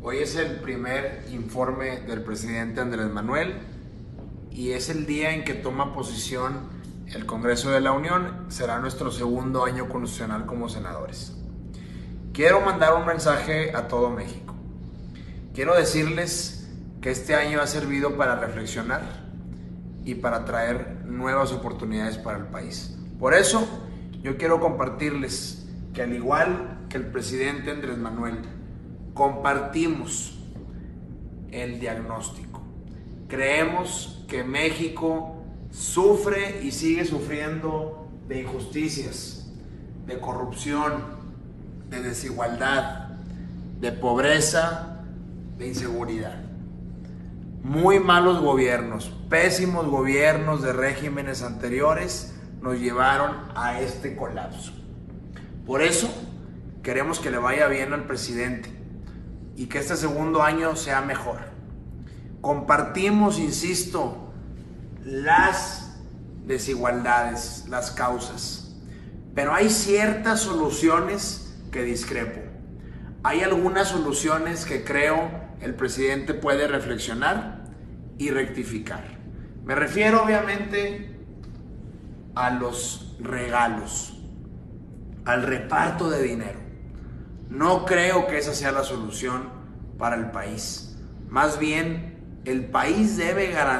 Hoy es el primer informe del presidente Andrés Manuel y es el día en que toma posición el Congreso de la Unión. Será nuestro segundo año constitucional como senadores. Quiero mandar un mensaje a todo México. Quiero decirles que este año ha servido para reflexionar y para traer nuevas oportunidades para el país. Por eso, yo quiero compartirles que al igual que el presidente Andrés Manuel, compartimos el diagnóstico. Creemos que México sufre y sigue sufriendo de injusticias, de corrupción, de desigualdad, de pobreza, de inseguridad. Muy malos gobiernos, pésimos gobiernos de regímenes anteriores nos llevaron a este colapso. Por eso queremos que le vaya bien al presidente y que este segundo año sea mejor. Compartimos, insisto, las desigualdades, las causas, pero hay ciertas soluciones que discrepo. Hay algunas soluciones que creo el presidente puede reflexionar y rectificar. Me refiero obviamente a los regalos, al reparto de dinero. No creo que esa sea la solución para el país. Más bien, el país debe garantizar